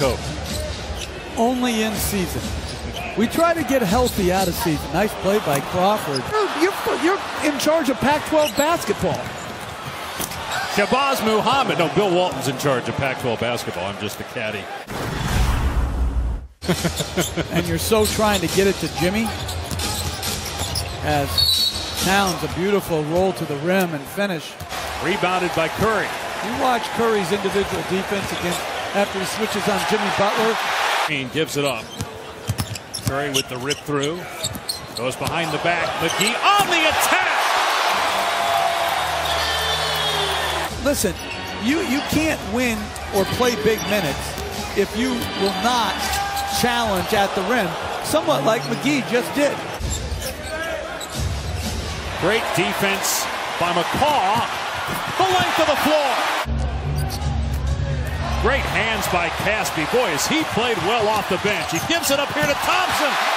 Kobe? Only in season. We try to get healthy out of season. Nice play by Crawford. You're, you're in charge of Pac-12 basketball. Shabazz Muhammad. No, Bill Walton's in charge of Pac-12 basketball. I'm just the caddy. and you're so trying to get it to Jimmy. As Towns a beautiful roll to the rim and finish. Rebounded by Curry. You watch Curry's individual defense against after he switches on Jimmy Butler. And gives it up. Curry with the rip through. Goes behind the back. McGee on the attack. Listen, you, you can't win or play big minutes if you will not challenge at the rim, somewhat like McGee just did. Great defense by McCaw. The length of the floor. Great hands by Casspi. Boy, has he played well off the bench. He gives it up here to Thompson.